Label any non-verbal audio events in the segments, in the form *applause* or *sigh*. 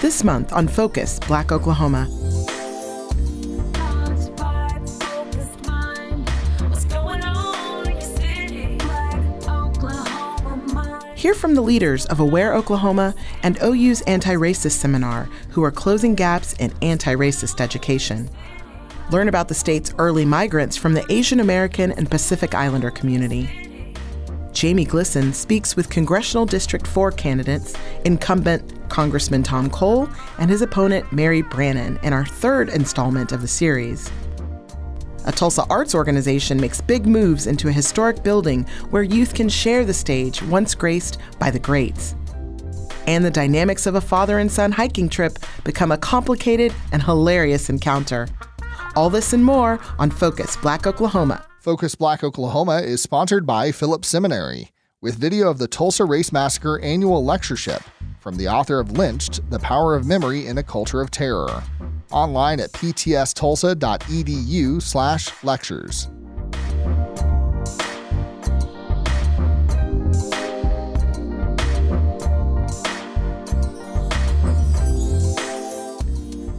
This month on Focus Black Oklahoma. Hear from the leaders of Aware Oklahoma and OU's anti racist seminar who are closing gaps in anti racist education. Learn about the state's early migrants from the Asian American and Pacific Islander community. Jamie Glisson speaks with Congressional District 4 candidates, incumbent Congressman Tom Cole and his opponent Mary Brannon, in our third installment of the series. A Tulsa arts organization makes big moves into a historic building where youth can share the stage once graced by the greats. And the dynamics of a father and son hiking trip become a complicated and hilarious encounter. All this and more on Focus Black Oklahoma. Focus Black Oklahoma is sponsored by Phillips Seminary, with video of the Tulsa Race Massacre annual lectureship from the author of Lynched The Power of Memory in a Culture of Terror online at ptstulsa.edu slash lectures.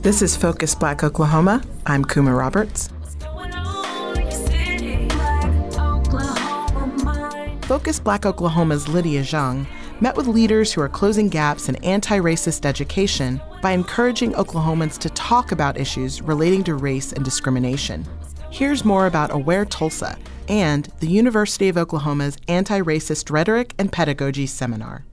This is Focus Black Oklahoma. I'm Kuma Roberts. Focus Black Oklahoma's Lydia Jeong met with leaders who are closing gaps in anti racist education by encouraging Oklahomans to talk about issues relating to race and discrimination. Here's more about Aware Tulsa and the University of Oklahoma's Anti Racist Rhetoric and Pedagogy Seminar.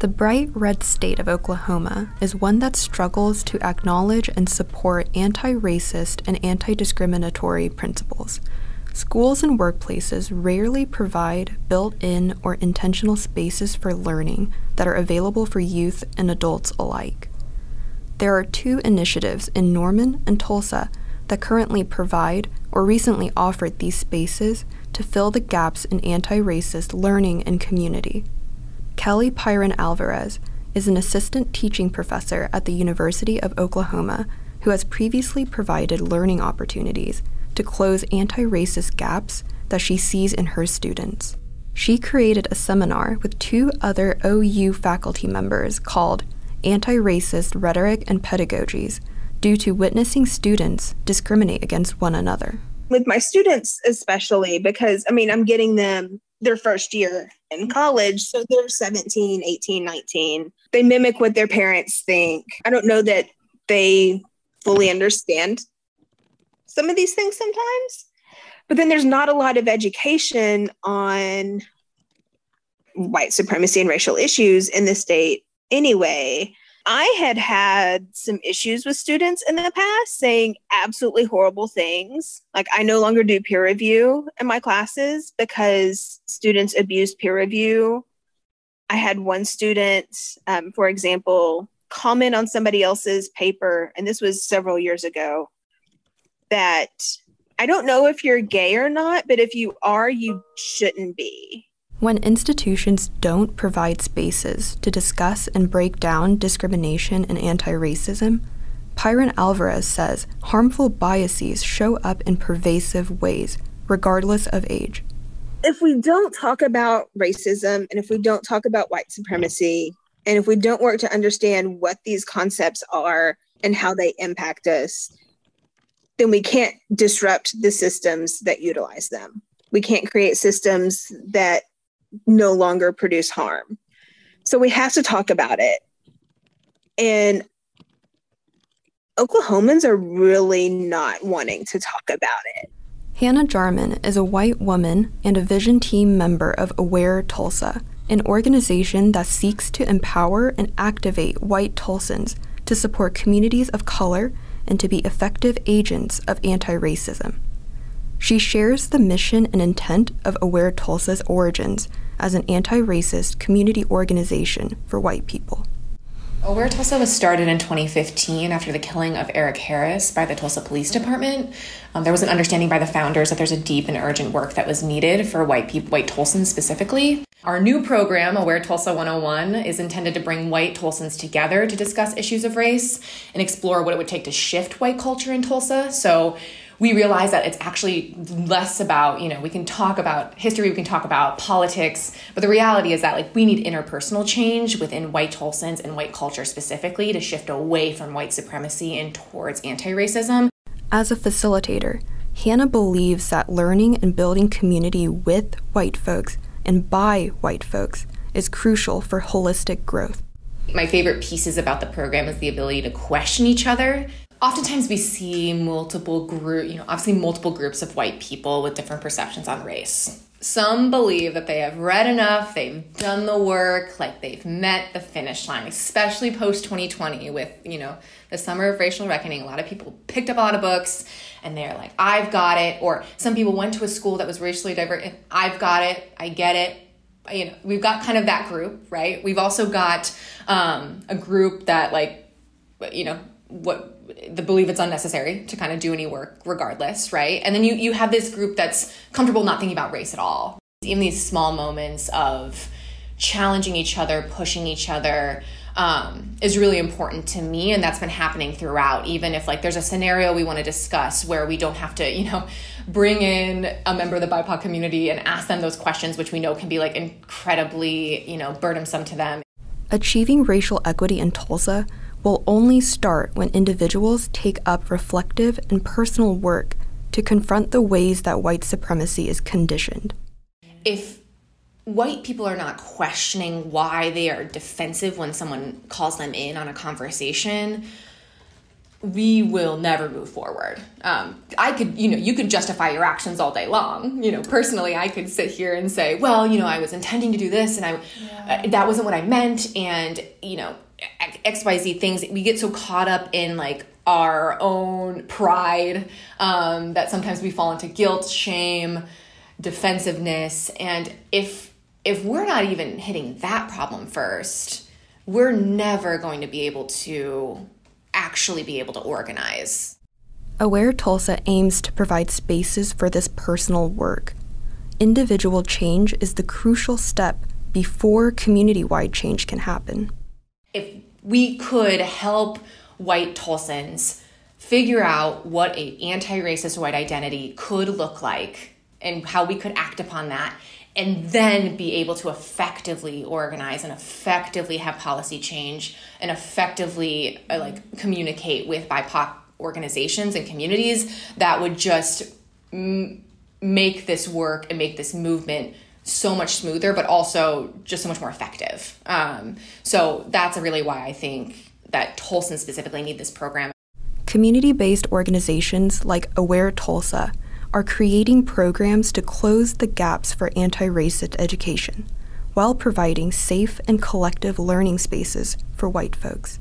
The bright red state of Oklahoma is one that struggles to acknowledge and support anti racist and anti discriminatory principles. Schools and workplaces rarely provide built in or intentional spaces for learning that are available for youth and adults alike. There are two initiatives in Norman and Tulsa that currently provide or recently offered these spaces to fill the gaps in anti racist learning and community. Kelly Pyron Alvarez is an assistant teaching professor at the University of Oklahoma who has previously provided learning opportunities to close anti racist gaps that she sees in her students. She created a seminar with two other OU faculty members called anti racist rhetoric and pedagogies due to witnessing students discriminate against one another. With my students, especially, because I mean, I'm getting them their first year in college. So they're 17, 18, 19. They mimic what their parents think. I don't know that they fully understand some of these things sometimes. But then there's not a lot of education on white supremacy and racial issues in the state anyway. I had had some issues with students in the past saying absolutely horrible things. Like, I no longer do peer review in my classes because students abuse peer review. I had one student, um, for example, comment on somebody else's paper, and this was several years ago, that I don't know if you're gay or not, but if you are, you shouldn't be. When institutions don't provide spaces to discuss and break down discrimination and anti racism, Pyron Alvarez says harmful biases show up in pervasive ways, regardless of age. If we don't talk about racism and if we don't talk about white supremacy, and if we don't work to understand what these concepts are and how they impact us, then we can't disrupt the systems that utilize them. We can't create systems that no longer produce harm. So we have to talk about it. And Oklahomans are really not wanting to talk about it. Hannah Jarman is a white woman and a vision team member of Aware Tulsa, an organization that seeks to empower and activate white Tulsans to support communities of color and to be effective agents of anti racism. She shares the mission and intent of Aware Tulsa's origins as an anti racist community organization for white people. Aware Tulsa was started in 2015 after the killing of Eric Harris by the Tulsa Police Department. Um, there was an understanding by the founders that there's a deep and urgent work that was needed for white people, white Tulsans specifically. Our new program, Aware Tulsa 101, is intended to bring white Tulsans together to discuss issues of race and explore what it would take to shift white culture in Tulsa. So we realize that it's actually less about, you know, we can talk about history, we can talk about politics, but the reality is that like we need interpersonal change within white Tulsans and white culture specifically to shift away from white supremacy and towards anti-racism. As a facilitator, Hannah believes that learning and building community with white folks and by white folks is crucial for holistic growth. My favorite pieces about the program is the ability to question each other oftentimes we see multiple group, you know, obviously multiple groups of white people with different perceptions on race. Some believe that they have read enough, they've done the work, like they've met the finish line, especially post 2020 with, you know, the summer of racial reckoning. A lot of people picked up a lot of books and they're like, I've got it. Or some people went to a school that was racially diverse, I've got it, I get it. You know, we've got kind of that group, right? We've also got um, a group that, like, you know, what the believe it's unnecessary to kind of do any work regardless, right? And then you you have this group that's comfortable not thinking about race at all. Even these small moments of challenging each other, pushing each other, um, is really important to me and that's been happening throughout even if like there's a scenario we want to discuss where we don't have to you know bring in a member of the bipoc community and ask them those questions which we know can be like incredibly you know burdensome to them achieving racial equity in tulsa will only start when individuals take up reflective and personal work to confront the ways that white supremacy is conditioned. If white people are not questioning why they are defensive when someone calls them in on a conversation, we will never move forward. Um, I could, you know, you could justify your actions all day long. You know, personally, I could sit here and say, well, you know, I was intending to do this and I, yeah. uh, that wasn't what I meant. And, you know, xyz things we get so caught up in like our own pride um, that sometimes we fall into guilt shame defensiveness. And if if we're not even hitting that problem first we're never going to be able to actually be able to organize. Aware tulsa aims to provide spaces for this personal work. Individual change is the crucial step before community-wide change can happen if we could help white Tulsans figure out what a anti-racist white identity could look like and how we could act upon that and then be able to effectively organize and effectively have policy change and effectively uh, like communicate with BIPOC organizations and communities that would just m- make this work and make this movement so much smoother, but also just so much more effective. Um, so that's really why I think that Tulsa specifically need this program. Community based organizations like Aware Tulsa are creating programs to close the gaps for anti racist education while providing safe and collective learning spaces for white folks.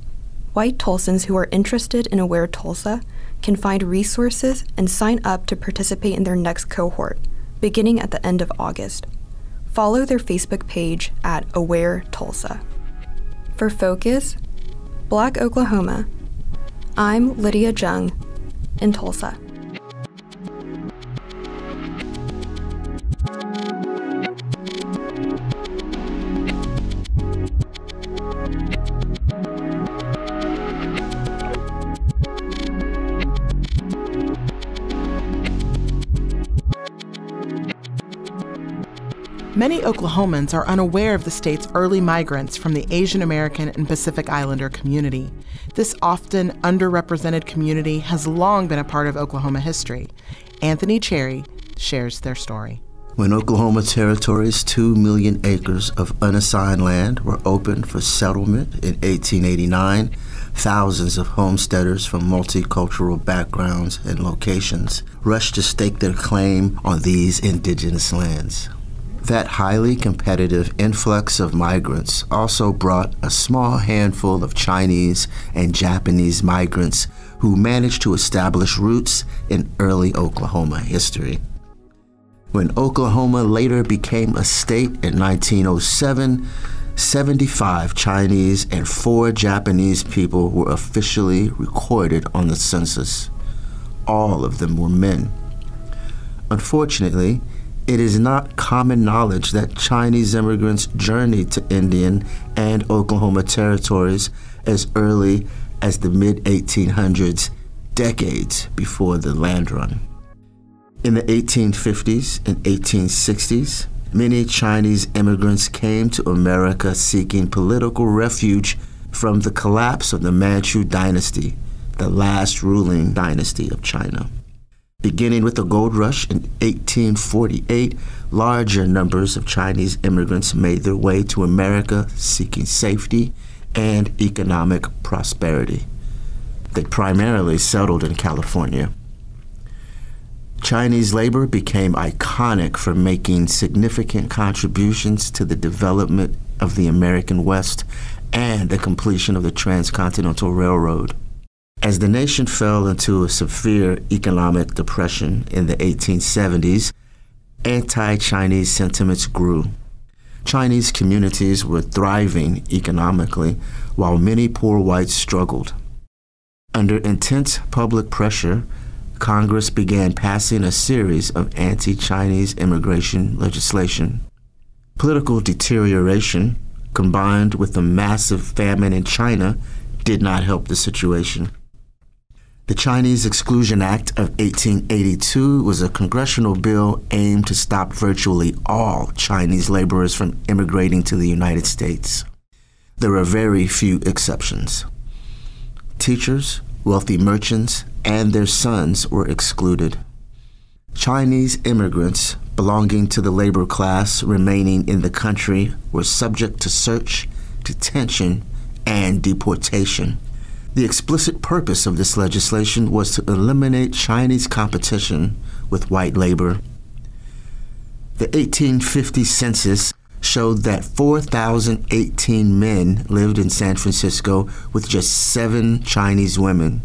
White Tulsans who are interested in Aware Tulsa can find resources and sign up to participate in their next cohort, beginning at the end of August follow their Facebook page at Aware Tulsa. For Focus, Black Oklahoma, I'm Lydia Jeong in Tulsa. Many Oklahomans are unaware of the state's early migrants from the Asian American and Pacific Islander community. This often underrepresented community has long been a part of Oklahoma history. Anthony Cherry shares their story. When Oklahoma Territory's 2 million acres of unassigned land were opened for settlement in 1889, thousands of homesteaders from multicultural backgrounds and locations rushed to stake their claim on these indigenous lands. That highly competitive influx of migrants also brought a small handful of Chinese and Japanese migrants who managed to establish roots in early Oklahoma history. When Oklahoma later became a state in 1907, 75 Chinese and 4 Japanese people were officially recorded on the census. All of them were men. Unfortunately, it is not common knowledge that Chinese immigrants journeyed to Indian and Oklahoma territories as early as the mid 1800s, decades before the land run. In the 1850s and 1860s, many Chinese immigrants came to America seeking political refuge from the collapse of the Manchu dynasty, the last ruling dynasty of China. Beginning with the gold rush in 1848, larger numbers of Chinese immigrants made their way to America seeking safety and economic prosperity. They primarily settled in California. Chinese labor became iconic for making significant contributions to the development of the American West and the completion of the Transcontinental Railroad. As the nation fell into a severe economic depression in the 1870s, anti Chinese sentiments grew. Chinese communities were thriving economically while many poor whites struggled. Under intense public pressure, Congress began passing a series of anti Chinese immigration legislation. Political deterioration, combined with the massive famine in China, did not help the situation. The Chinese Exclusion Act of 1882 was a congressional bill aimed to stop virtually all Chinese laborers from immigrating to the United States. There are very few exceptions. Teachers, wealthy merchants, and their sons were excluded. Chinese immigrants belonging to the labor class remaining in the country were subject to search, detention, and deportation. The explicit purpose of this legislation was to eliminate Chinese competition with white labor. The 1850 census showed that 4,018 men lived in San Francisco with just seven Chinese women.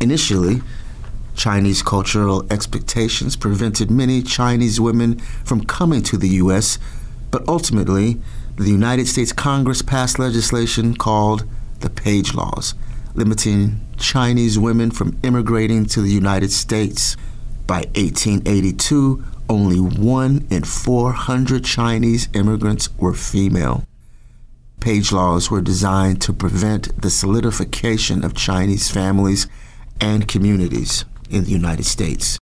Initially, Chinese cultural expectations prevented many Chinese women from coming to the U.S., but ultimately, the United States Congress passed legislation called the Page Laws limiting Chinese women from immigrating to the United States. By 1882, only one in 400 Chinese immigrants were female. Page laws were designed to prevent the solidification of Chinese families and communities in the United States.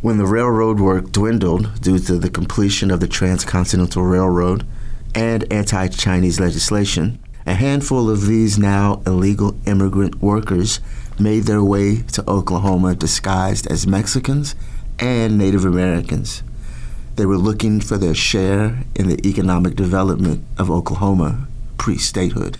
When the railroad work dwindled due to the completion of the Transcontinental Railroad and anti Chinese legislation, a handful of these now illegal immigrant workers made their way to Oklahoma disguised as Mexicans and Native Americans. They were looking for their share in the economic development of Oklahoma pre statehood.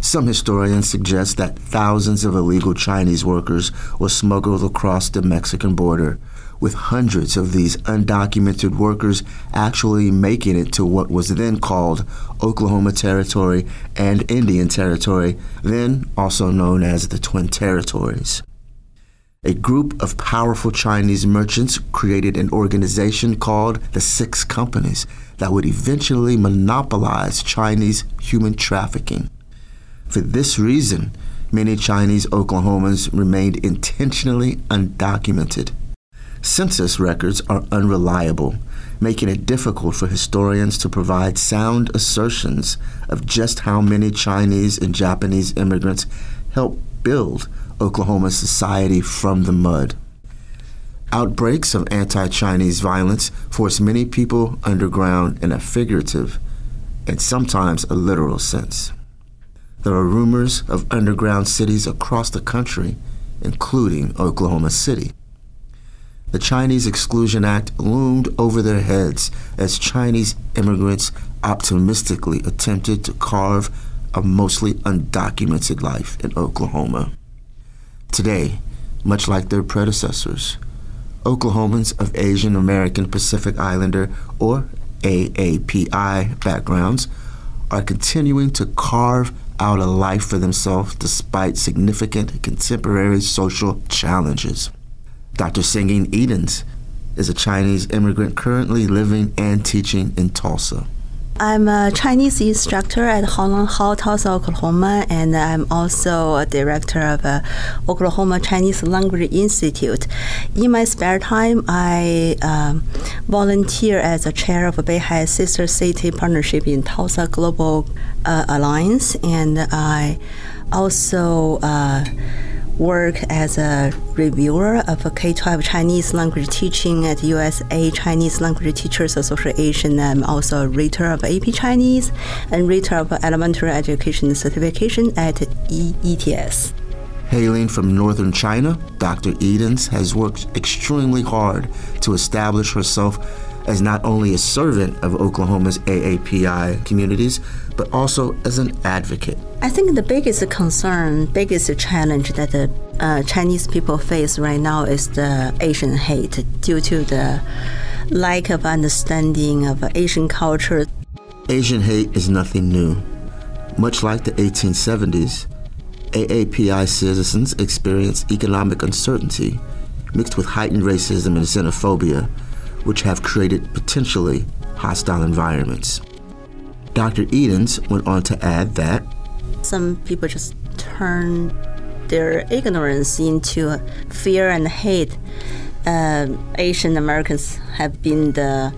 Some historians suggest that thousands of illegal Chinese workers were smuggled across the Mexican border with hundreds of these undocumented workers actually making it to what was then called Oklahoma Territory and Indian Territory, then also known as the Twin Territories. A group of powerful Chinese merchants created an organization called the Six Companies that would eventually monopolize Chinese human trafficking. For this reason, many Chinese Oklahomans remained intentionally undocumented Census records are unreliable, making it difficult for historians to provide sound assertions of just how many Chinese and Japanese immigrants helped build Oklahoma's society from the mud. Outbreaks of anti Chinese violence forced many people underground in a figurative and sometimes a literal sense. There are rumors of underground cities across the country, including Oklahoma City the Chinese Exclusion Act loomed over their heads as Chinese immigrants optimistically attempted to carve a mostly undocumented life in Oklahoma. Today, much like their predecessors, Oklahomans of Asian American Pacific Islander or AAPI backgrounds are continuing to carve out a life for themselves despite significant contemporary social challenges. Dr. Singing Edens is a Chinese immigrant currently living and teaching in Tulsa. I'm a Chinese instructor at Holland Hall, Tulsa, Oklahoma, and I'm also a director of a Oklahoma Chinese Language Institute. In my spare time, I um, volunteer as a chair of a Beihai Sister City Partnership in Tulsa Global uh, Alliance, and I also uh, work as a reviewer of K 12 Chinese language teaching at USA Chinese Language Teachers Association. I'm also a reader of AP Chinese and reader of elementary education certification at ETS. Hailing from northern China, Dr. Edens has worked extremely hard to establish herself as not only a servant of Oklahoma's AAPI communities, but also as an advocate. I think the biggest concern, biggest challenge that the uh, Chinese people face right now is the Asian hate due to the lack of understanding of Asian culture. Asian hate is nothing new. Much like the 1870s, AAPI citizens experience economic uncertainty mixed with heightened racism and xenophobia which have created potentially hostile environments. Dr. Edens went on to add that some people just turn their ignorance into fear and hate. Uh, Asian Americans have been the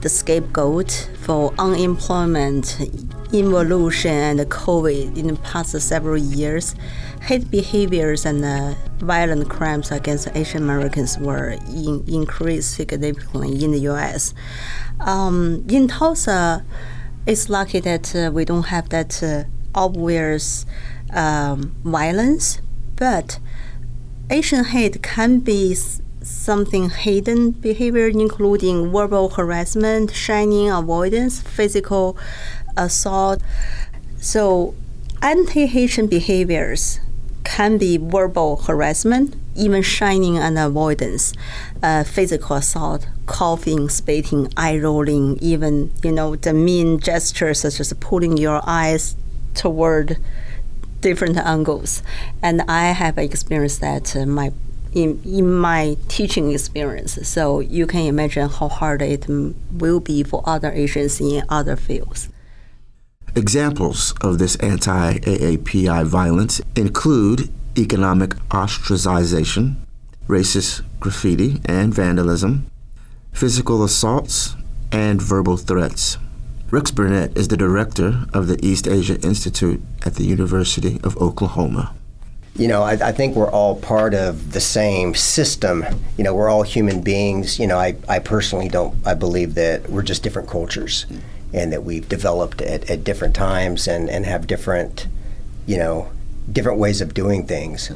the scapegoat for unemployment, involution, and COVID in the past several years hate behaviors and uh, violent crimes against Asian Americans were in, increased significantly in the U.S. Um, in Tulsa, it's lucky that uh, we don't have that uh, obvious um, violence, but Asian hate can be something hidden behavior, including verbal harassment, shining avoidance, physical assault. So, anti Asian behaviors can be verbal harassment, even shining and avoidance, uh, physical assault, coughing, spitting, eye rolling, even you know the mean gestures such as pulling your eyes toward different angles. And I have experienced that uh, my in, in my teaching experience. So you can imagine how hard it will be for other Asians in other fields. Examples of this anti AAPI violence include economic ostracization, racist graffiti and vandalism, physical assaults, and verbal threats. Rex Burnett is the director of the East Asia Institute at the University of Oklahoma. You know, I, I, think we're all part of the same system. You know, we're all human beings. You know, I, I personally don't, I believe that we're just different cultures and that we've developed at, at different times and, and have different, you know, different ways of doing things.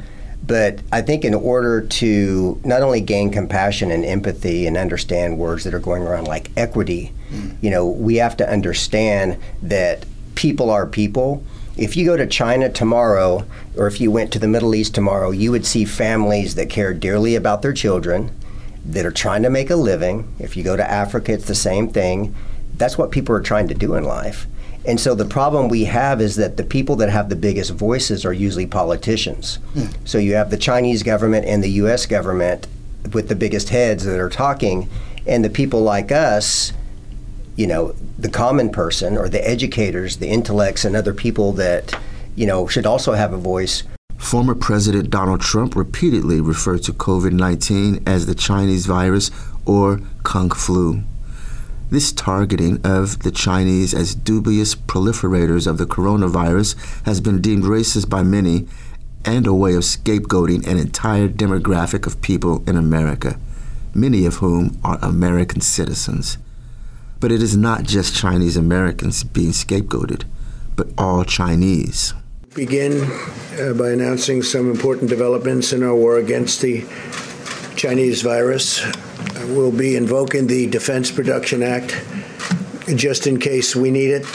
But I think in order to not only gain compassion and empathy and understand words that are going around like equity, mm. you know, we have to understand that people are people. If you go to China tomorrow, or if you went to the Middle East tomorrow, you would see families that care dearly about their children, that are trying to make a living. If you go to Africa, it's the same thing that's what people are trying to do in life. And so the problem we have is that the people that have the biggest voices are usually politicians. Mm. So you have the Chinese government and the US government with the biggest heads that are talking, and the people like us, you know, the common person or the educators, the intellects, and other people that, you know, should also have a voice. Former President Donald Trump repeatedly referred to COVID 19 as the Chinese virus or Kung flu. This targeting of the Chinese as dubious proliferators of the coronavirus has been deemed racist by many and a way of scapegoating an entire demographic of people in America, many of whom are American citizens. But it is not just Chinese Americans being scapegoated, but all Chinese. Begin uh, by announcing some important developments in our war against the Chinese virus. We'll be invoking the Defense Production Act just in case we need it.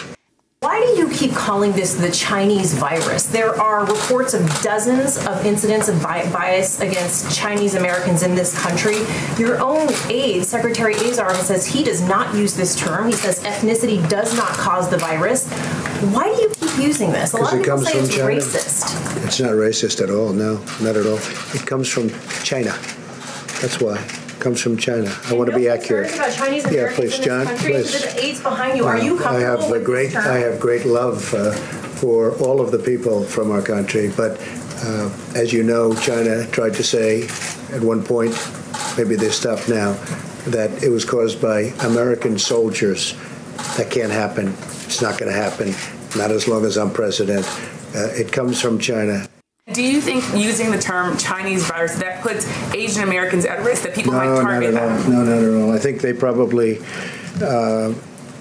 Why do you keep calling this the Chinese virus? There are reports of dozens of incidents of bias against Chinese Americans in this country. Your own aide, Secretary Azar, says he does not use this term. He says ethnicity does not cause the virus. Why do you keep using this? A lot of people say it's China. racist. It's not racist at all. No, not at all. It comes from China. That's why comes from China. I want to be accurate. About Chinese yeah, please, John. Please. The aides behind you. Are you I have a great. I have great love uh, for all of the people from our country, but uh, as you know, China tried to say at one point, maybe they stopped now, that it was caused by American soldiers. That can't happen. It's not going to happen. Not as long as I'm president. Uh, it comes from China. Do you think using the term Chinese virus that puts Asian Americans at risk, that people no, might target not at them? all. No, not at all. I think they probably uh,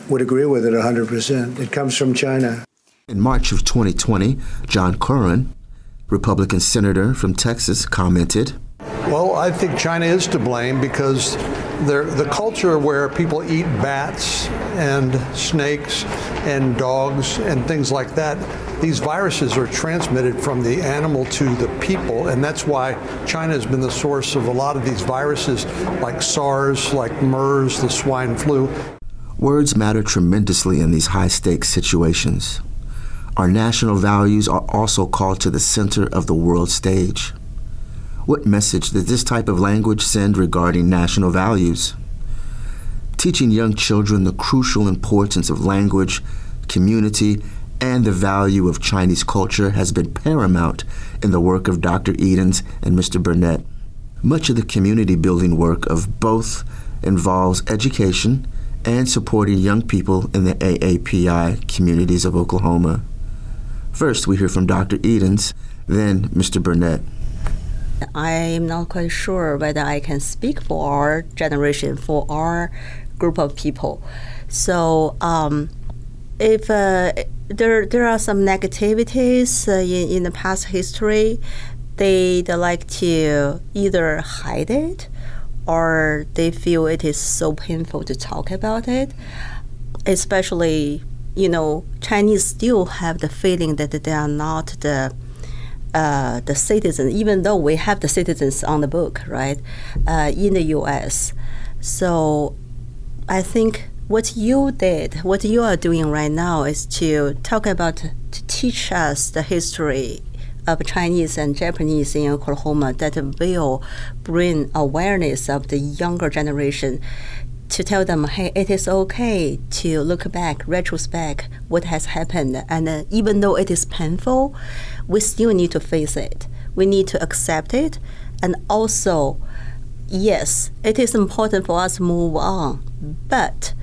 would agree with it 100%. It comes from China. In March of 2020, John Cornyn, Republican senator from Texas, commented Well, I think China is to blame because the culture where people eat bats and snakes and dogs and things like that, these viruses are transmitted from the animal to the people, and that's why China has been the source of a lot of these viruses like SARS, like MERS, the swine flu. Words matter tremendously in these high stakes situations. Our national values are also called to the center of the world stage. What message does this type of language send regarding national values? Teaching young children the crucial importance of language, community, and the value of Chinese culture has been paramount in the work of Dr. Edens and Mr. Burnett. Much of the community building work of both involves education and supporting young people in the AAPI communities of Oklahoma. First, we hear from Dr. Edens, then Mr. Burnett. I'm not quite sure whether I can speak for our generation, for our group of people. So, um, if uh, there there are some negativities uh, in, in the past history, they they like to either hide it or they feel it is so painful to talk about it. Especially, you know, Chinese still have the feeling that they are not the uh, the citizens, even though we have the citizens on the book, right, uh, in the U.S. So, I think what you did, what you are doing right now, is to talk about to teach us the history of Chinese and Japanese in Oklahoma that will bring awareness of the younger generation to tell them, hey, it is okay to look back, retrospect what has happened. And uh, even though it is painful, we still need to face it. We need to accept it. And also, yes, it is important for us to move on. But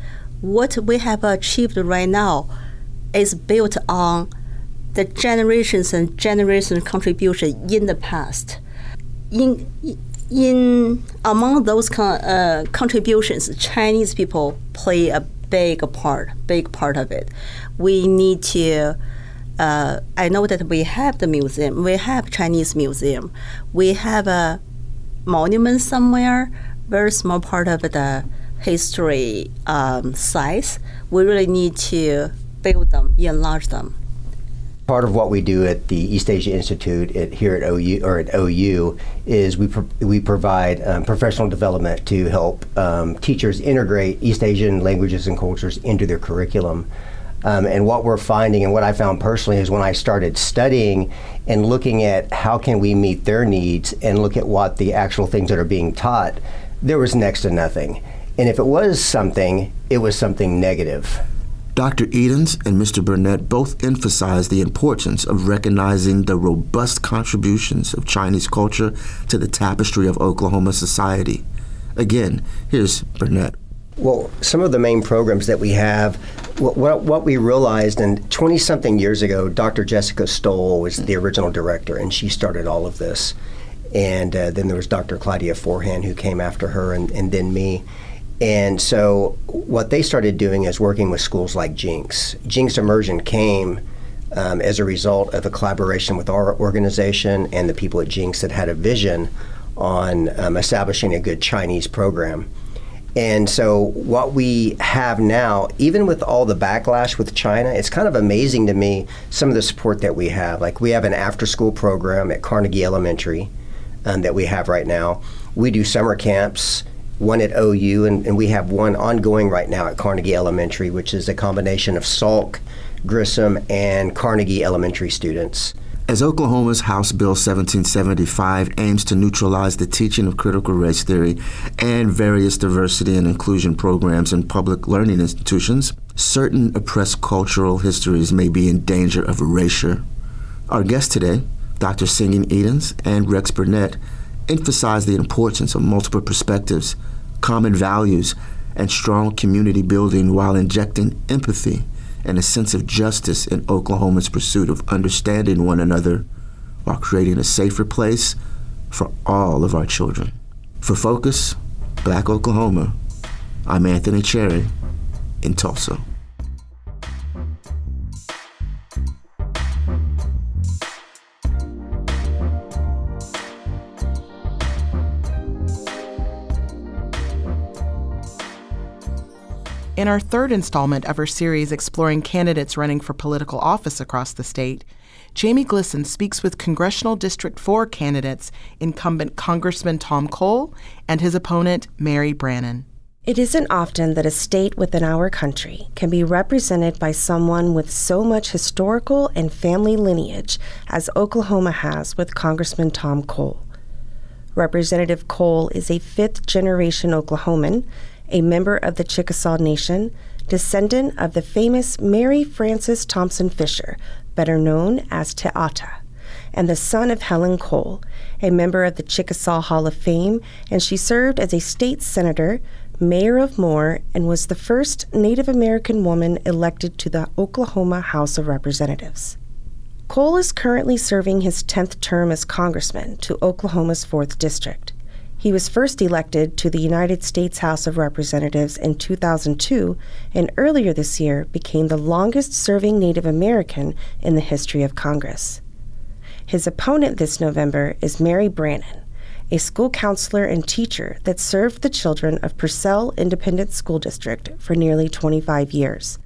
what we have achieved right now is built on the generations and generations contribution in the past. In in among those con- uh, contributions, Chinese people play a big part, big part of it. We need to. Uh, I know that we have the museum. We have Chinese museum. We have a monument somewhere. Very small part of the history um, size. We really need to build them, enlarge them. Part of what we do at the East Asia Institute at, here at OU or at OU is we pro- we provide um, professional development to help um, teachers integrate East Asian languages and cultures into their curriculum. Um, and what we're finding, and what I found personally, is when I started studying and looking at how can we meet their needs and look at what the actual things that are being taught, there was next to nothing. And if it was something, it was something negative. Dr. Edens and Mr. Burnett both emphasized the importance of recognizing the robust contributions of Chinese culture to the tapestry of Oklahoma society. Again, here's Burnett. Well, some of the main programs that we have, what, what, what we realized, and 20 something years ago, Dr. Jessica Stoll was the original director, and she started all of this. And uh, then there was Dr. Claudia Forehand, who came after her, and, and then me. And so what they started doing is working with schools like Jenks. Jenks Immersion came um, as a result of a collaboration with our organization and the people at Jenks that had a vision on um, establishing a good Chinese program. And so, what we have now, even with all the backlash with China, it's kind of amazing to me some of the support that we have. Like, we have an after school program at Carnegie Elementary um, that we have right now. We do summer camps one at OU, and, and, we have one ongoing right now at Carnegie Elementary, which is a combination of Salk, Grissom, and Carnegie Elementary students. As Oklahoma's House Bill 1775 aims to neutralize the teaching of critical race theory and various diversity and inclusion programs in public learning institutions, certain oppressed cultural histories may be in danger of erasure. Our guests today, Dr. Singing Edens and Rex Burnett, emphasize the importance of multiple perspectives, common values, and strong community building while injecting empathy and a sense of justice in Oklahoma's pursuit of understanding one another while creating a safer place for all of our children. For Focus, Black Oklahoma, I'm Anthony Cherry in Tulsa. In our third installment of our series exploring candidates running for political office across the state, Jamie Glisson speaks with Congressional District 4 candidates, incumbent Congressman Tom Cole and his opponent, Mary Brannon. It isn't often that a state within our country can be represented by someone with so much historical and family lineage as Oklahoma has with Congressman Tom Cole. Representative Cole is a fifth generation Oklahoman a member of the Chickasaw Nation, descendant of the famous Mary Frances Thompson Fisher, better known as Te Ata, and the son of Helen Cole, a member of the Chickasaw Hall of Fame, and she served as a state senator, mayor of Moore, and was the first Native American woman elected to the Oklahoma House of Representatives. Cole is currently serving his 10th term as congressman to Oklahoma's 4th District. He was first elected to the United States House of Representatives in 2002 and earlier this year became the longest serving Native American in the history of Congress. His opponent this November is Mary Brannon, a school counselor and teacher that served the children of Purcell Independent School District for nearly 25 years.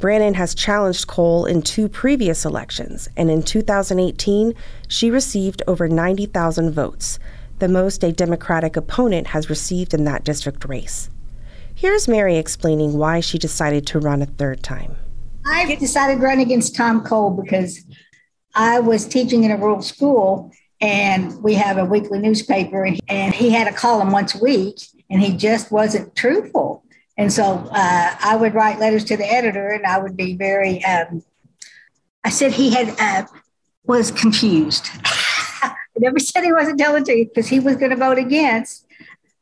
Brannon has challenged Cole in two previous elections, and in 2018, she received over 90,000 votes, the most a Democratic opponent has received in that district race. Here's Mary explaining why she decided to run a third time. I decided to run against Tom Cole because I was teaching in a rural school and we have a weekly newspaper and he had a column once a week and he just wasn't truthful. And so uh, I would write letters to the editor and I would be very, um, I said he had, uh, was confused. *laughs* I never *laughs* said he wasn't telling the truth because he was going to vote against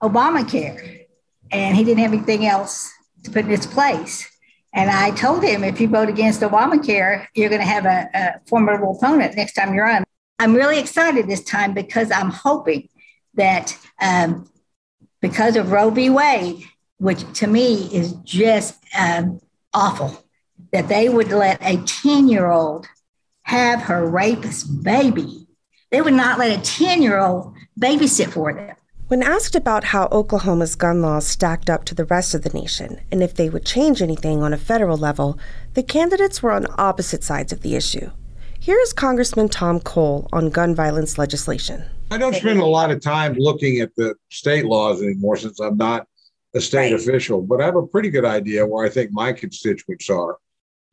Obamacare and he didn't have anything else to put in its place. And I told him, if you vote against Obamacare, you're going to have a, a formidable opponent next time you run. I'm really excited this time because I'm hoping that um, because of Roe v. Wade, which to me is just um, awful, that they would let a 10 year old have her rapist baby they would not let a 10 year old babysit for them. When asked about how Oklahoma's gun laws stacked up to the rest of the nation and if they would change anything on a federal level, the candidates were on opposite sides of the issue. Here is Congressman Tom Cole on gun violence legislation. I don't spend a lot of time looking at the state laws anymore since I'm not a state right. official, but I have a pretty good idea where I think my constituents are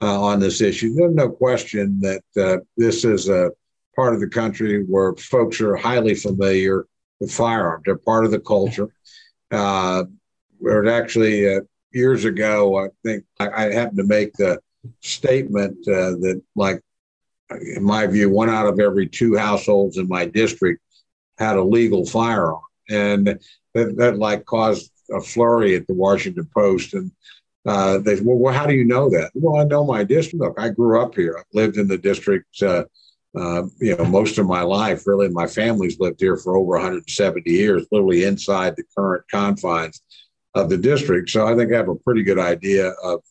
uh, on this issue. There's no question that uh, this is a part of the country where folks are highly familiar with firearms. They're part of the culture. Uh, where actually uh, years ago, I think I, I, happened to make the statement uh, that, like, in my view, one out of every two households in my district had a legal firearm, and that, that like caused a flurry at the Washington Post. And uh, they said, well, well, how do you know that? Well, I know my district. Look, I grew up here. I lived in the district uh, you know, most of my life, really, my family's lived here for over 170 years, literally inside the current confines of the district. So I think I have a pretty good idea of,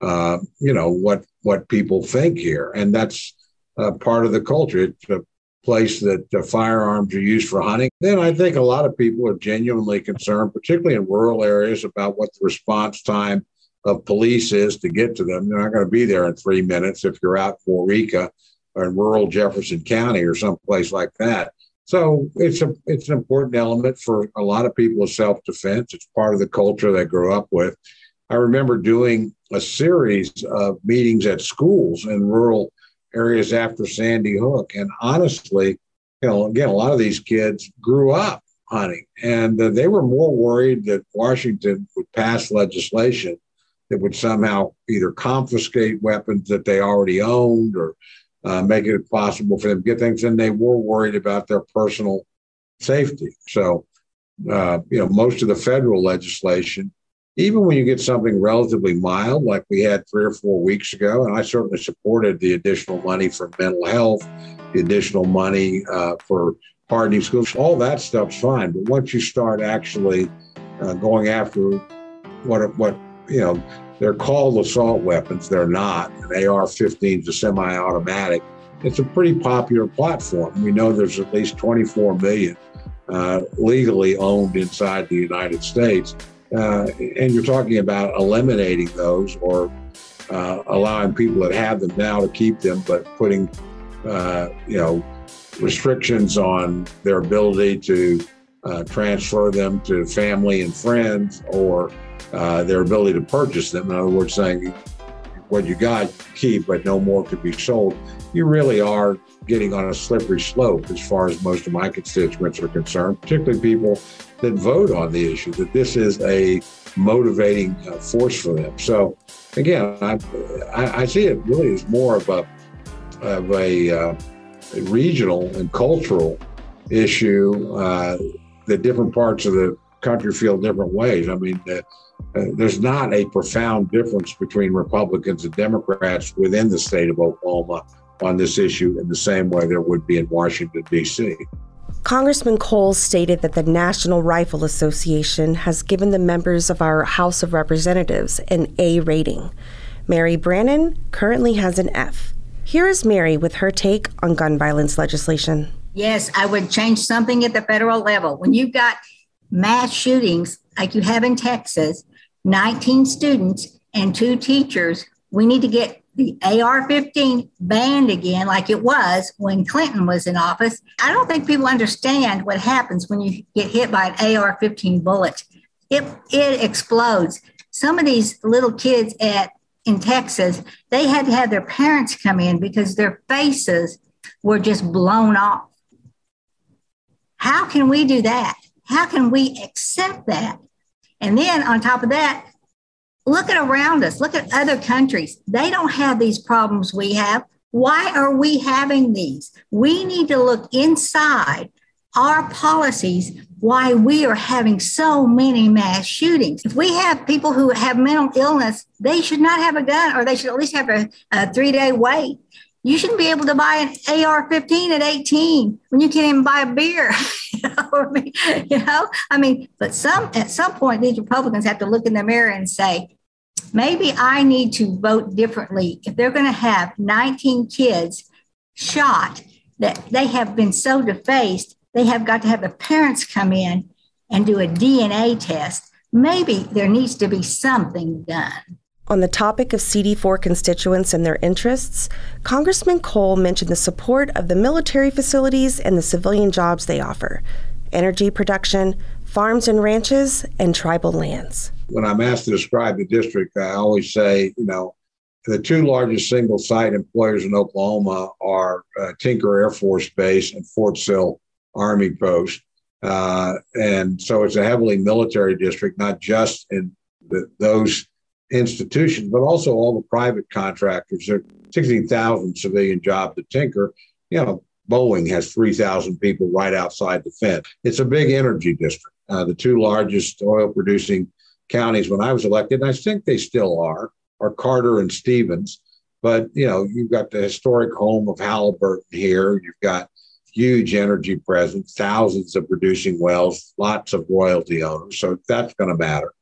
uh, you know, what what people think here, and that's uh, part of the culture. It's a place that uh, firearms are used for hunting. Then I think a lot of people are genuinely concerned, particularly in rural areas, about what the response time of police is to get to them. They're not going to be there in three minutes if you're out in Eureka or in rural Jefferson County or someplace like that. So it's a it's an important element for a lot of people of self defense. It's part of the culture they grew up with. I remember doing a series of meetings at schools in rural areas after Sandy Hook, and honestly, you know, again, a lot of these kids grew up hunting, and uh, they were more worried that Washington would pass legislation that would somehow either confiscate weapons that they already owned or uh, make it possible for them to get things. And they were worried about their personal safety. So, uh, you know, most of the federal legislation even when you get something relatively mild, like we had three or four weeks ago, and I certainly supported the additional money for mental health, the additional money uh, for hardening schools, all that stuff's fine. But once you start actually uh, going after what what you know, they're called assault weapons. They're not. An AR-15 is a semi-automatic. It's a pretty popular platform. We know there's at least 24 million uh, legally owned inside the United States. Uh, and you're talking about eliminating those or uh, allowing people that have them now to keep them, but putting, uh, you know, restrictions on their ability to uh, transfer them to family and friends or uh, their ability to purchase them. In other words, saying what you got, keep, but no more could be sold. You really are getting on a slippery slope as far as most of my constituents are concerned, particularly people that vote on the issue, that this is a motivating uh, force for them. So, again, I, I, see it really as more of a, of a, uh, regional and cultural issue uh, that different parts of the country feel different ways. I mean, uh, uh, there's not a profound difference between Republicans and Democrats within the state of Oklahoma on this issue in the same way there would be in Washington, D.C. Congressman Cole stated that the National Rifle Association has given the members of our House of Representatives an A rating. Mary Brannon currently has an F. Here is Mary with her take on gun violence legislation. Yes, I would change something at the federal level. When you've got mass shootings like you have in Texas, 19 students and two teachers, we need to get the AR 15 banned again, like it was when Clinton was in office. I don't think people understand what happens when you get hit by an AR 15 bullet. It, it explodes. Some of these little kids at in Texas, they had to have their parents come in because their faces were just blown off. How can we do that? How can we accept that? And then on top of that, look at around us, look at other countries. They don't have these problems we have. Why are we having these? We need to look inside our policies why we are having so many mass shootings. If we have people who have mental illness, they should not have a gun or they should at least have a, a three day wait. You shouldn't be able to buy an AR 15 at 18 when you can't even buy a beer. *laughs* you know, I mean, but some at some point, these Republicans have to look in the mirror and say, maybe I need to vote differently. If they're going to have 19 kids shot, that they have been so defaced, they have got to have the parents come in and do a DNA test. Maybe there needs to be something done. On the topic of CD4 constituents and their interests, Congressman Cole mentioned the support of the military facilities and the civilian jobs they offer energy production, farms and ranches, and tribal lands when I'm asked to describe the district, I always say, you know, the two largest single site employers in Oklahoma are uh, Tinker Air Force Base and Fort Sill Army Post. Uh, and so it's a heavily military district, not just in the, those institutions, but also all the private contractors. There are 16,000 civilian jobs at Tinker. You know, Boeing has 3,000 people right outside the fence. It's a big energy district. Uh, the two largest oil producing counties when I was elected, and I think they still are, are Carter and Stephens. But you know, you've got the historic home of Halliburton here. You've got huge energy presence, thousands of producing wells, lots of royalty owners. So that's going to matter.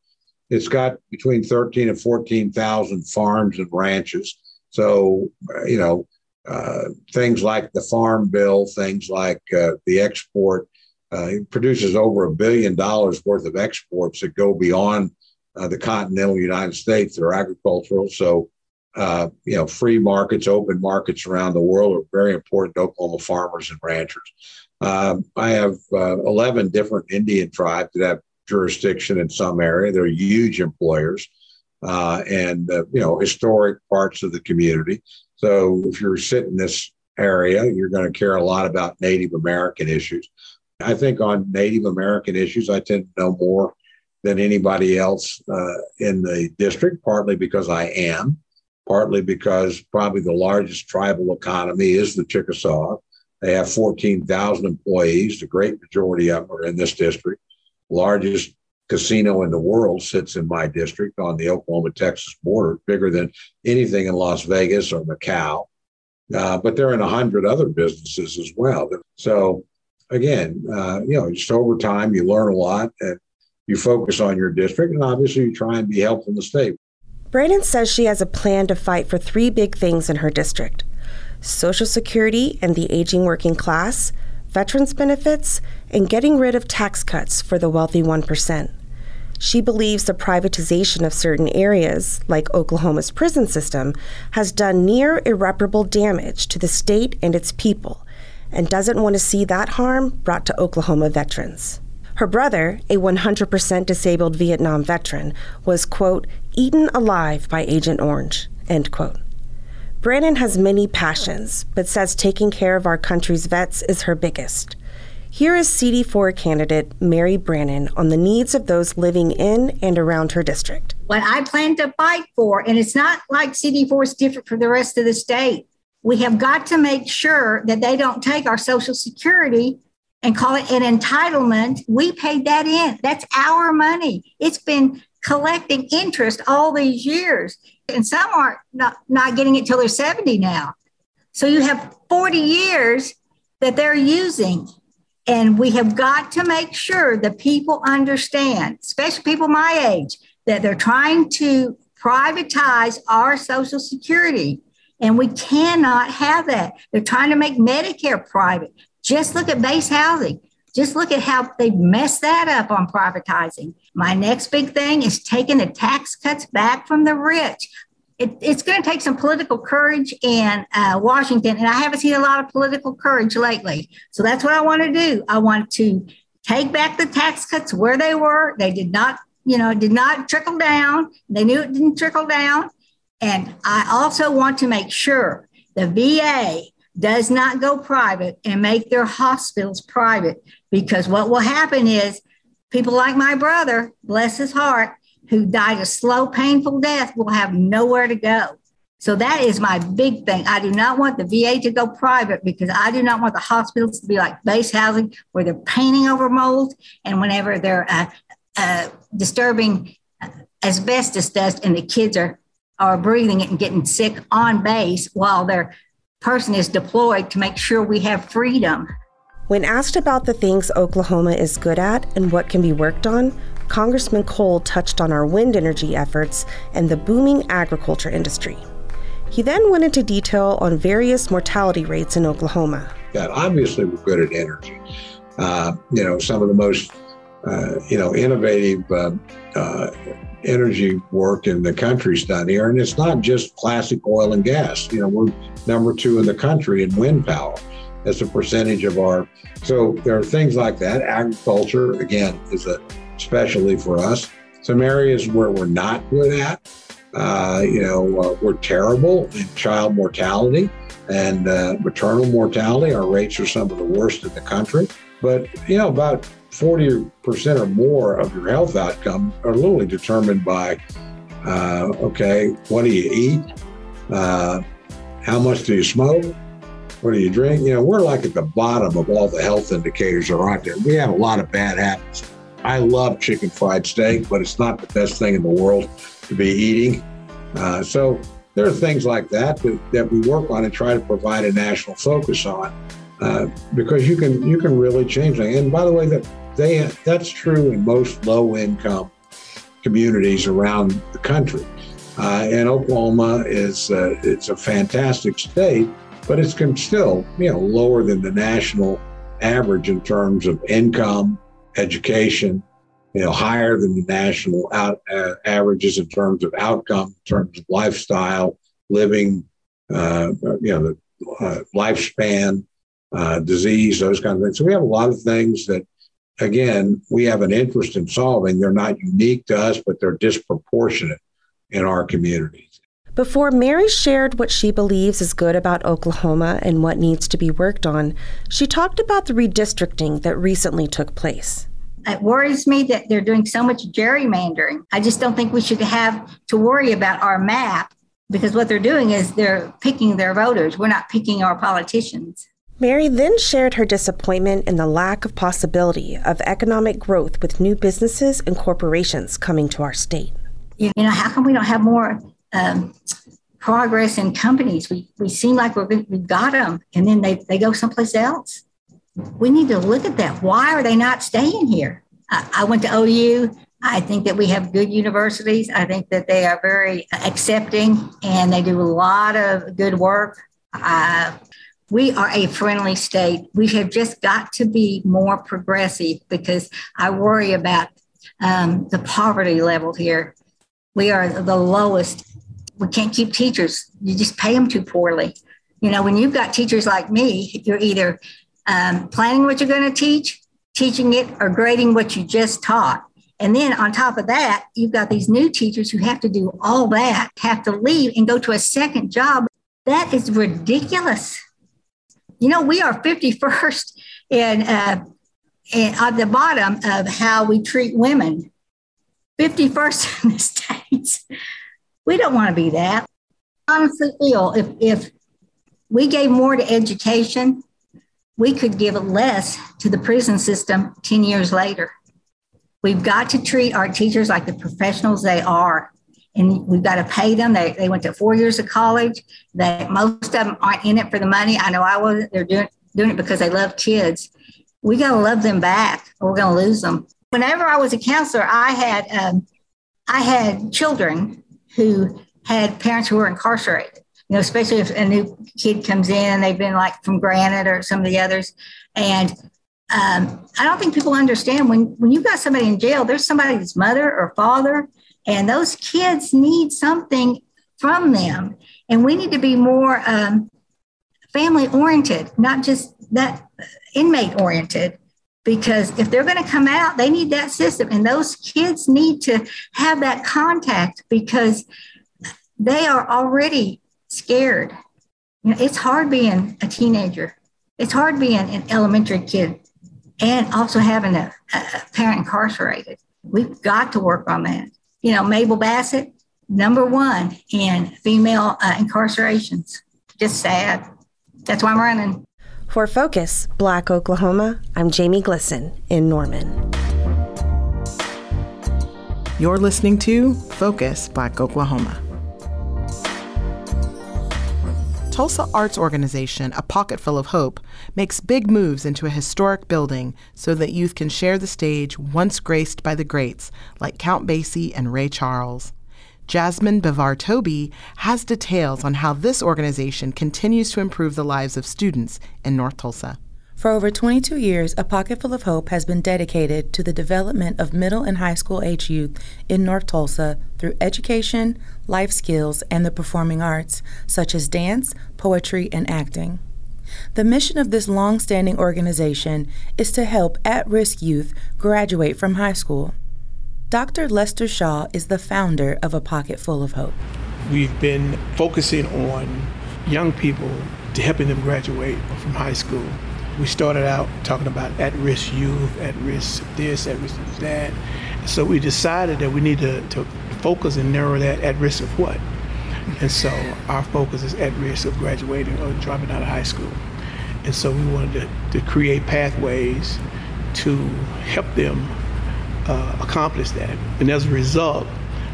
It's got between 13 and 14,000 farms and ranches. So, you know, uh, things like the farm bill, things like uh, the export, uh, it produces over a billion dollars worth of exports that go beyond uh, the continental United States that are agricultural. So, uh, you know, free markets, open markets around the world are very important to Oklahoma farmers and ranchers. Um, I have uh, 11 different Indian tribes that have jurisdiction in some area. They're huge employers uh, and, uh, you know, historic parts of the community. So if you're sitting in this area, you're going to care a lot about Native American issues. I think on Native American issues, I tend to know more than anybody else uh, in the district, partly because I am, partly because probably the largest tribal economy is the Chickasaw. They have 14,000 employees. The great majority of them are in this district. Largest casino in the world sits in my district on the Oklahoma Texas border, bigger than anything in Las Vegas or Macau. Uh, but they're in a hundred other businesses as well. So again, uh, you know, just over time, you learn a lot and you focus on your district, and obviously you try and be helpful in the state. Brannon says she has a plan to fight for three big things in her district Social Security and the aging working class, veterans benefits, and getting rid of tax cuts for the wealthy 1%. She believes the privatization of certain areas, like Oklahoma's prison system, has done near irreparable damage to the state and its people, and doesn't want to see that harm brought to Oklahoma veterans. Her brother, a 100% disabled Vietnam veteran, was, quote, eaten alive by Agent Orange, end quote. Brannon has many passions, but says taking care of our country's vets is her biggest. Here is CD4 candidate Mary Brannon on the needs of those living in and around her district. What I plan to fight for, and it's not like CD4 is different for the rest of the state, we have got to make sure that they don't take our Social Security and call it an entitlement. We paid that in. That's our money. It's been collecting interest all these years. And some are not, not getting it till they're 70 now. So you have 40 years that they're using. And we have got to make sure that people understand, especially people my age, that they're trying to privatize our Social Security. And we cannot have that. They're trying to make Medicare private. Just look at base housing. Just look at how they messed that up on privatizing. My next big thing is taking the tax cuts back from the rich it, it's going to take some political courage in uh, Washington, and I haven't seen a lot of political courage lately. So that's what I want to do. I want to take back the tax cuts where they were. They did not, you know, did not trickle down. They knew it didn't trickle down, and I also want to make sure the VA does not go private and make their hospitals private because what will happen is people like my brother, bless his heart, who died a slow, painful death will have nowhere to go. So that is my big thing. I do not want the VA to go private because I do not want the hospitals to be like base housing where they're painting over mold and whenever they're uh, uh, disturbing asbestos dust and the kids are are breathing it and getting sick on base while their person is deployed to make sure we have freedom. When asked about the things Oklahoma is good at and what can be worked on, Congressman Cole touched on our wind energy efforts and the booming agriculture industry. He then went into detail on various mortality rates in Oklahoma. Yeah, obviously, we're good at energy. Uh, you know, some of the most uh, you know innovative uh, uh energy work in the country's done here, and it's not just classic oil and gas. You know, we're number two in the country in wind power as a percentage of our. So there are things like that. Agriculture, again, is a especially for us. Some areas where we're not good at, uh, you know, uh, we're terrible in child mortality and uh, maternal mortality. Our rates are some of the worst in the country. But, you know, about 40% or more of your health outcomes are literally determined by, uh, okay, what do you eat? Uh, how much do you smoke? What do you drink? You know, we're like at the bottom of all the health indicators that are out there. We have a lot of bad habits. I love chicken fried steak, but it's not the best thing in the world to be eating. Uh, so there are things like that, that that we work on and try to provide a national focus on, uh, because you can you can really change things. And by the way, that they that's true in most low income communities around the country. Uh, and Oklahoma is uh, it's a fantastic state, but it's still you know lower than the national average in terms of income education, you know, higher than the national out, uh, averages in terms of outcome, in terms of lifestyle, living, uh, you know, the uh, lifespan, uh, disease, those kinds of things. So we have a lot of things that, again, we have an interest in solving. They're not unique to us, but they're disproportionate in our communities. Before Mary shared what she believes is good about Oklahoma and what needs to be worked on, she talked about the redistricting that recently took place. It worries me that they're doing so much gerrymandering. I just don't think we should have to worry about our map because what they're doing is they're picking their voters. We're not picking our politicians. Mary then shared her disappointment in the lack of possibility of economic growth with new businesses and corporations coming to our state. You know, how come we don't have more um, progress in companies? We, we seem like we're, we've got them and then they, they go someplace else. We need to look at that. Why are they not staying here? I, I went to OU. I think that we have good universities. I think that they are very accepting and they do a lot of good work. Uh, we are a friendly state. We have just got to be more progressive because I worry about um, the poverty level here. We are the lowest. We can't keep teachers. You just pay them too poorly. You know, when you've got teachers like me, you're either um, planning what you're going to teach, teaching it, or grading what you just taught. And then on top of that, you've got these new teachers who have to do all that, have to leave and go to a second job. That is ridiculous. You know, we are 51st *laughs* in, uh, in, at the bottom of how we treat women. 51st *laughs* in the States. We don't want to be that. Honestly, feel if, if we gave more to education, we could give less to the prison system 10 years later. We've got to treat our teachers like the professionals they are and we've got to pay them. They, they went to four years of college. That most of them aren't in it for the money. I know I wasn't. They're doing doing it because they love kids. We got to love them back, or we're going to lose them. Whenever I was a counselor, I had um, I had children who had parents who were incarcerated. You know, especially if a new kid comes in and they've been like from Granite or some of the others, and um, I don't think people understand when when you've got somebody in jail, there's somebody's mother or father and those kids need something from them. And we need to be more um, family oriented, not just that inmate oriented. Because if they're going to come out, they need that system. And those kids need to have that contact because they are already scared. You know, it's hard being a teenager. It's hard being an elementary kid and also having a, a parent incarcerated. We've got to work on that you know, Mabel Bassett, number one in female uh, incarcerations. Just sad. That's why I'm running. For Focus, Black Oklahoma, I'm Jamie Glisson in Norman. You're listening to Focus Black Oklahoma. Tulsa Arts Organization, A Pocket Full of Hope, makes big moves into a historic building so that youth can share the stage once graced by the greats like Count Basie and Ray Charles. Jasmine Bivar-Tobie has details on how this organization continues to improve the lives of students in North Tulsa. For over 22 years, A Pocket Full of Hope has been dedicated to the development of middle and high school age youth in North Tulsa through education, life skills, and the performing arts, such as dance, poetry, and acting. The mission of this long standing organization is to help at risk youth graduate from high school. Dr. Lester Shaw is the founder of A Pocket Full of Hope. We've been focusing on young people to helping them graduate from high school we started out talking about at-risk youth, at-risk this, at-risk that. So we decided that we need to, to focus and narrow that at risk of what. And so our focus is at risk of graduating or dropping out of high school. And so we wanted to, to create pathways to help them uh, accomplish that. And as a result,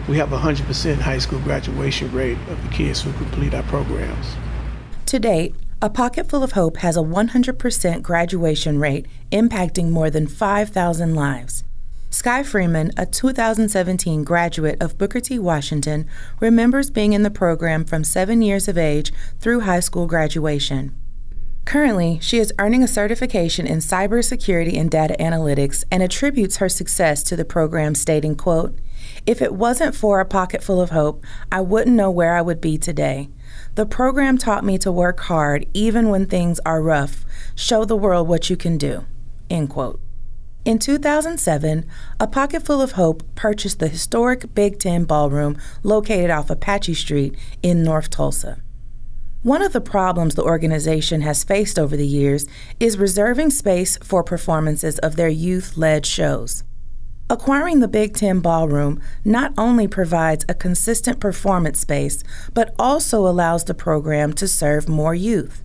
we have a 100% high school graduation rate of the kids who complete our programs. To date, a Pocket Full of Hope has a 100% graduation rate, impacting more than 5,000 lives. Sky Freeman, a 2017 graduate of Booker T. Washington, remembers being in the program from seven years of age through high school graduation. Currently, she is earning a certification in cybersecurity and data analytics and attributes her success to the program, stating, quote, If it wasn't for a pocket full of hope, I wouldn't know where I would be today. The program taught me to work hard even when things are rough. Show the world what you can do. End quote. In 2007, A Pocket Full of Hope purchased the historic Big Ten Ballroom located off Apache Street in North Tulsa. One of the problems the organization has faced over the years is reserving space for performances of their youth led shows. Acquiring the Big Ten Ballroom not only provides a consistent performance space, but also allows the program to serve more youth.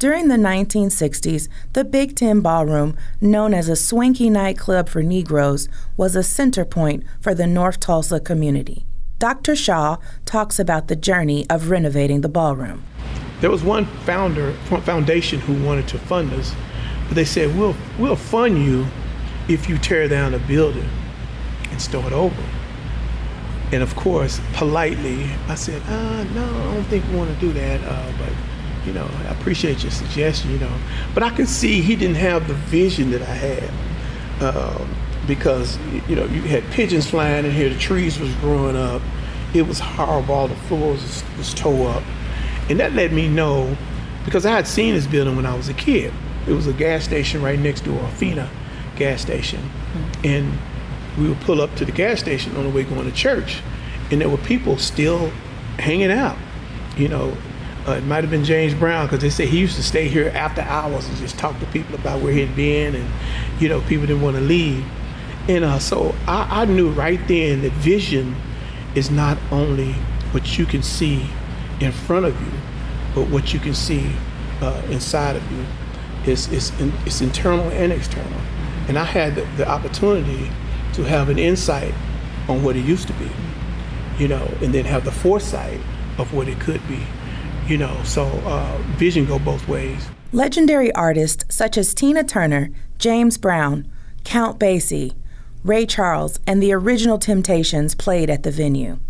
During the 1960s, the Big Ten Ballroom, known as a swanky nightclub for Negroes, was a center point for the North Tulsa community. Dr. Shaw talks about the journey of renovating the ballroom. There was one founder, foundation who wanted to fund us, but they said, we'll, we'll fund you if you tear down a building and start over. And of course, politely, I said, uh, no, I don't think we want to do that. Uh, but, you know, I appreciate your suggestion, you know. But I could see he didn't have the vision that I had. Um, because, you know, you had pigeons flying in here, the trees was growing up. It was horrible, all the floors was, was tore up. And that let me know, because I had seen this building when I was a kid. It was a gas station right next door, a FINA gas station. Mm-hmm. And we would pull up to the gas station on the way going to church, and there were people still hanging out. You know, uh, it might have been James Brown because they say he used to stay here after hours and just talk to people about where he'd been, and you know, people didn't want to leave. And uh, so I, I knew right then that vision is not only what you can see in front of you, but what you can see uh, inside of you. It's, it's, it's internal and external. And I had the, the opportunity to have an insight on what it used to be, you know, and then have the foresight of what it could be, you know. So uh, vision go both ways. Legendary artists such as Tina Turner, James Brown, Count Basie, Ray Charles, and the original Temptations played at the venue.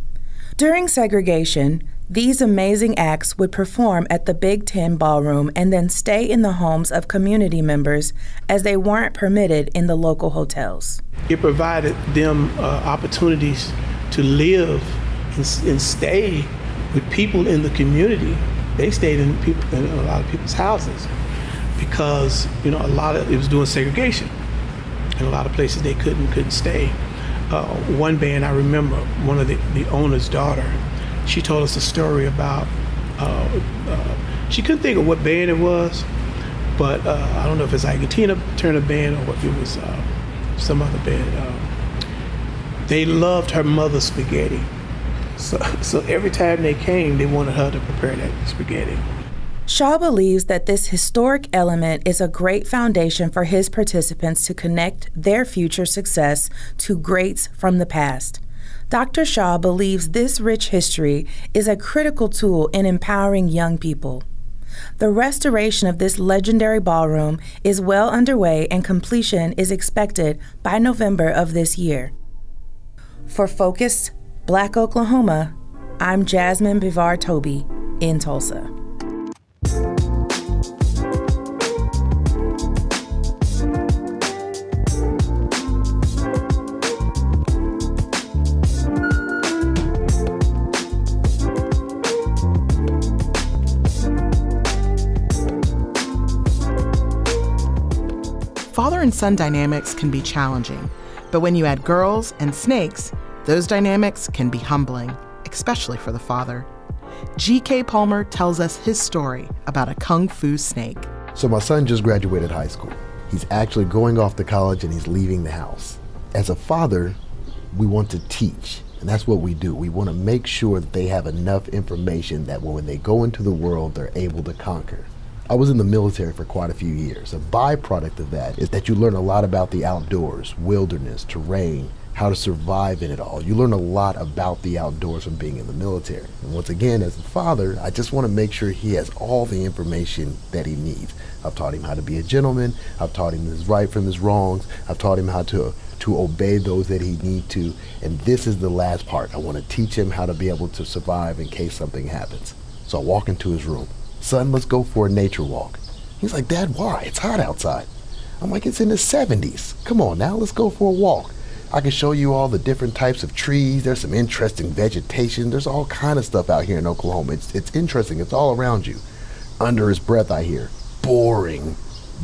During segregation, these amazing acts would perform at the Big Ten Ballroom and then stay in the homes of community members as they weren't permitted in the local hotels. It provided them uh, opportunities to live and, and, stay with people in the community. They stayed in, people, in a lot of people's houses because you know a lot of it was doing segregation. In a lot of places they couldn't couldn't stay. Uh, one band I remember, one of the, the owner's daughter she told us a story about uh, uh, she couldn't think of what band it was, but uh, I don't know if it's like Tina Turner band or if it was uh, some other band. Uh, they loved her mother's spaghetti, so *laughs* so every time they came, they wanted her to prepare that spaghetti. Shaw believes that this historic element is a great foundation for his participants to connect their future success to greats from the past. Dr. Shaw believes this rich history is a critical tool in empowering young people. The restoration of this legendary ballroom is well underway and completion is expected by November of this year. For Focus, Black Oklahoma, I'm Jasmine Bivar-Tobie in Tulsa. And son dynamics can be challenging, but when you add girls and snakes, those dynamics can be humbling, especially for the father. G.K. Palmer tells us his story about a kung fu snake. So, my son just graduated high school. He's actually going off to college and he's leaving the house. As a father, we want to teach, and that's what we do. We want to make sure that they have enough information that when they go into the world, they're able to conquer. I was in the military for quite a few years. A byproduct of that is that you learn a lot about the outdoors, wilderness, terrain, how to survive in it all. You learn a lot about the outdoors from being in the military. And once again, as a father, I just want to make sure he has all the information that he needs. I've taught him how to be a gentleman. I've taught him his right from his wrongs. I've taught him how to to obey those that he need to. And this is the last part. I want to teach him how to be able to survive in case something happens. So I walk into his room. Son, let's go for a nature walk. He's like, Dad, why? It's hot outside. I'm like, it's in the 70s. Come on now, let's go for a walk. I can show you all the different types of trees. There's some interesting vegetation. There's all kind of stuff out here in Oklahoma. It's, it's interesting. It's all around you. Under his breath, I hear, boring.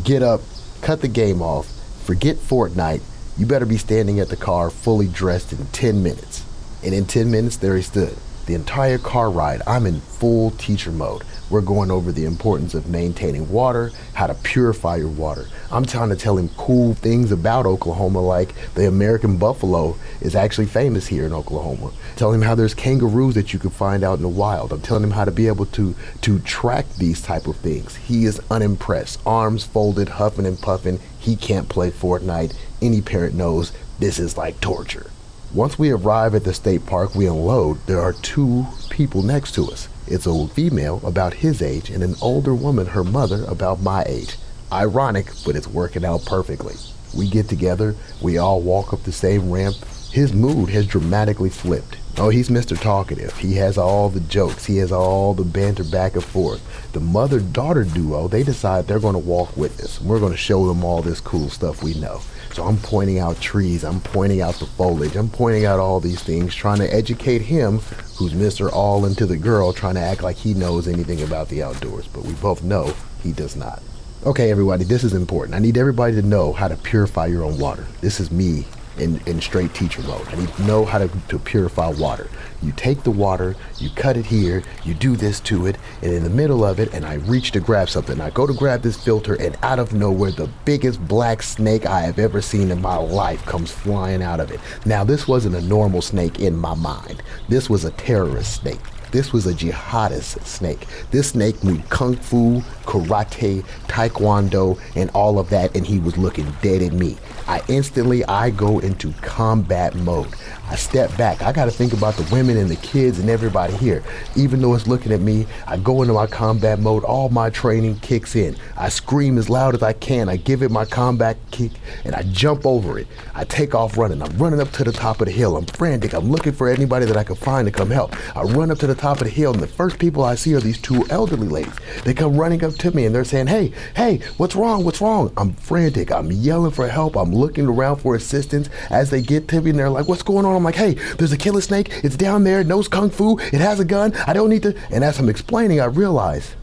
Get up, cut the game off, forget Fortnite. You better be standing at the car fully dressed in 10 minutes. And in 10 minutes, there he stood. The entire car ride, I'm in full teacher mode. We're going over the importance of maintaining water, how to purify your water. I'm trying to tell him cool things about Oklahoma, like the American buffalo is actually famous here in Oklahoma. Tell him how there's kangaroos that you can find out in the wild. I'm telling him how to be able to to track these type of things. He is unimpressed, arms folded, huffing and puffing. He can't play Fortnite. Any parent knows this is like torture. Once we arrive at the state park, we unload. There are two people next to us. It's a female about his age and an older woman, her mother, about my age. Ironic, but it's working out perfectly. We get together, we all walk up the same ramp. His mood has dramatically flipped. Oh, he's Mr. Talkative. He has all the jokes. He has all the banter back and forth. The mother-daughter duo, they decide they're going to walk with us. We're going to show them all this cool stuff we know. So I'm pointing out trees, I'm pointing out the foliage, I'm pointing out all these things, trying to educate him, who's Mr. All into the girl, trying to act like he knows anything about the outdoors. But we both know he does not. Okay, everybody, this is important. I need everybody to know how to purify your own water. This is me in, in straight teacher mode. I need to know how to, to purify water. You take the water, you cut it here, you do this to it, and in the middle of it, and I reach to grab something. I go to grab this filter, and out of nowhere, the biggest black snake I have ever seen in my life comes flying out of it. Now, this wasn't a normal snake in my mind. This was a terrorist snake. This was a jihadist snake. This snake knew kung fu, karate, taekwondo, and all of that, and he was looking dead at me. I instantly I go into combat mode. I step back. I got to think about the women and the kids and everybody here. Even though it's looking at me, I go into my combat mode. All my training kicks in. I scream as loud as I can. I give it my combat kick and I jump over it. I take off running. I'm running up to the top of the hill. I'm frantic. I'm looking for anybody that I can find to come help. I run up to the top of the hill and the first people I see are these two elderly ladies. They come running up to me and they're saying, "Hey, hey, what's wrong? What's wrong?" I'm frantic. I'm yelling for help. I'm looking around for assistance as they get to me and they're like, "What's going on?" I'm like, hey, there's a killer snake. It's down there. It knows kung fu. It has a gun. I don't need to. And as I'm explaining, I realize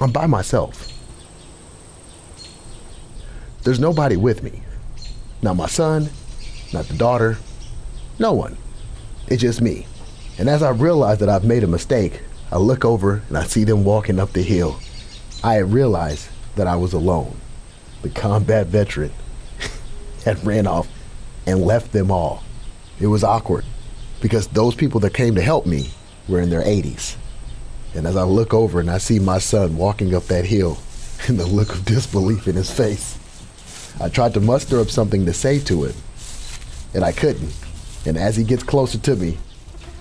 I'm by myself. There's nobody with me. Not my son, not the daughter, no one. It's just me. And as I realize that I've made a mistake, I look over and I see them walking up the hill. I had realized that I was alone. The combat veteran *laughs* had ran off and left them all. It was awkward because those people that came to help me were in their 80s. And as I look over and I see my son walking up that hill *laughs* and the look of disbelief in his face, I tried to muster up something to say to him, and I couldn't. And as he gets closer to me,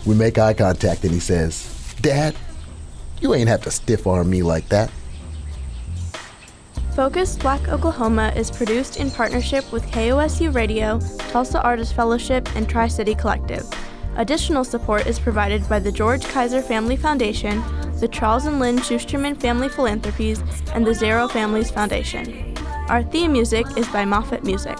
we make eye contact and he says, Dad, you ain't have to stiff arm me like that. Focus Black Oklahoma is produced in partnership with KOSU Radio, Tulsa Artist Fellowship, and Tri City Collective. Additional support is provided by the George Kaiser Family Foundation, the Charles and Lynn Schusterman Family Philanthropies, and the Zarrow Families Foundation. Our theme music is by Moffat Music.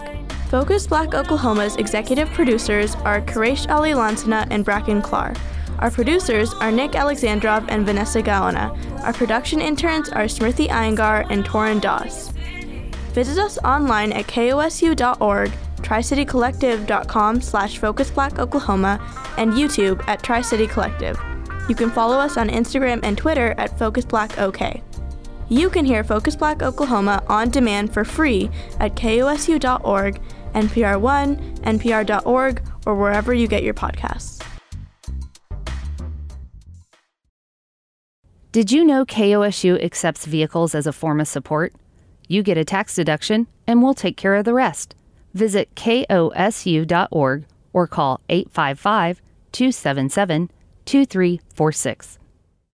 Focus Black Oklahoma's executive producers are Quraysh Ali Lansana and Bracken Clark. Our producers are Nick Alexandrov and Vanessa Gaona. Our production interns are Smriti Iyengar and Torin Doss. Visit us online at kosu.org, tricitycollective.com slash focusblackoklahoma, and YouTube at Tri-City Collective. You can follow us on Instagram and Twitter at FocusBlackOK. You can hear Focus Black Oklahoma on demand for free at kosu.org, NPR One, NPR.org, or wherever you get your podcasts. Did you know KOSU accepts vehicles as a form of support? You get a tax deduction, and we'll take care of the rest. Visit kosu.org or call 855 277 2346.